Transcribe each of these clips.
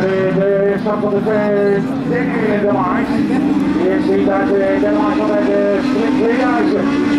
de stad van de Denk in Den Haag. Eerst ziet dat Den Haag de strik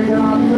Venga,